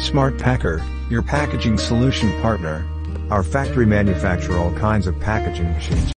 Smart Packer, your packaging solution partner. Our factory manufacture all kinds of packaging machines